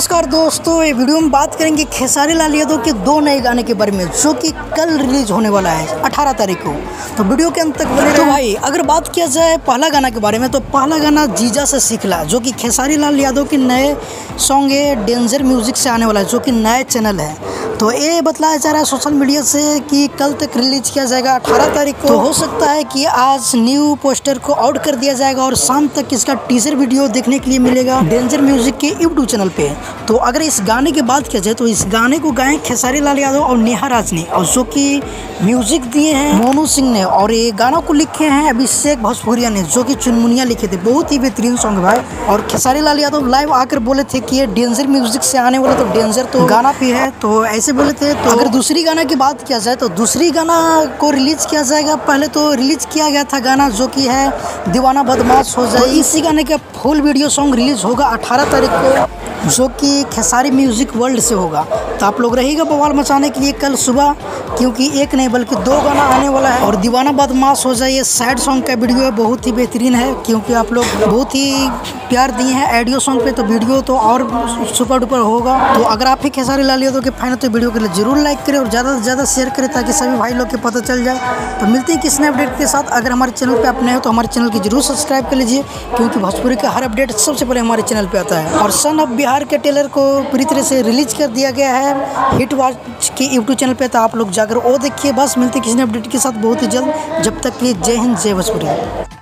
दोस्तों ये वीडियो में बात करेंगे खेसारी लाल यादव के दो नए गाने के बारे में जो कि कल रिलीज़ होने वाला है 18 तारीख को। तो वीडियो के अंत तक बने तो भाई अगर बात किया जाए पहला गाना के बारे में तो पहला गाना जीजा से सीखला जो कि खेसारी लाल यादव के नए सॉन्ग है डेंजर म्यूज़िक से आने वाला है जो कि नए चैनल है। तो ये बतलाया जा रहा है सोशल मीडिया से कि कल तक रिलीज़ किया जाएगा 18 तारीख को। तो हो सकता है कि आज न्यू पोस्टर को आउट कर दिया जाएगा और शाम तक इसका टीजर वीडियो देखने के लिए मिलेगा डेंजर म्यूज़िक के यूट्यूब चैनल पे। तो अगर इस गाने की बात किया जाए तो इस गाने को गाए खेसारी लाल यादव और नेहा राज ने और जो कि म्यूज़िक दिए हैं मोनू सिंह ने, और ये गाना को लिखे हैं अभिषेक भोजपुरिया ने, जो कि चुनमुनिया लिखे थे। बहुत ही बेहतरीन सॉन्ग भाई। और खेसारी लाल यादव लाइव आकर बोले थे कि ये डेंजर म्यूज़िक से आने वाला तो डेंजर तो गाना भी है तो ऐसे बोले थे। तो अगर दूसरी गाना की बात किया जाए तो दूसरी गाना को रिलीज़ किया जाएगा। पहले तो रिलीज़ किया गया था गाना जो कि है दीवाना बदमाश हो जाए। इसी गाने का फुल वीडियो सॉन्ग रिलीज़ होगा 18 तारीख को। जो कि खेसारी म्यूज़िक वर्ल्ड से होगा। तो आप लोग रहेगा बवाल मचाने के लिए कल सुबह, क्योंकि एक नहीं, बल्कि दो गाना आने वाला है। और दीवाना बदमाश हो जाए ये सैड सॉन्ग का वीडियो है, बहुत ही बेहतरीन है, क्योंकि आप लोग बहुत ही प्यार दिए हैं ऑडियो सॉन्ग पे तो वीडियो तो और सुपर डुपर होगा। तो अगर आप ही खेसारी लाल यादव के फ़ैन तो वीडियो के लिए ज़रूर लाइक करें और ज़्यादा से ज़्यादा शेयर करें ताकि सभी भाई लोग के पता चल जाए। तो मिलते हैं किस नए अपडेट के साथ। अगर हमारे चैनल पर आप नए हो तो हमारे चैनल की ज़रूर सब्सक्राइब कर लीजिए, क्योंकि भोजपुरी का हर अपडेट सबसे पहले हमारे चैनल पर आता है। और सन ऑफ़ बिहार के टेलर को पूरी तरह से रिलीज़ कर दिया गया है। हिट वॉच के यूट्यूब चैनल पर तो आप लोग जाकर वो देखिए। बस मिलते किसी अपडेट के साथ बहुत ही जल्द। जब तक के जय हिंद, जय भोजपुरी।